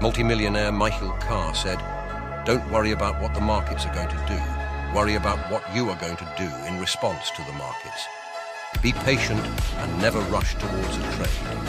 Multimillionaire Michael Carr said, Don't worry about what the markets are going to do. Worry about what you are going to do in response to the markets. Be patient and never rush towards a trade.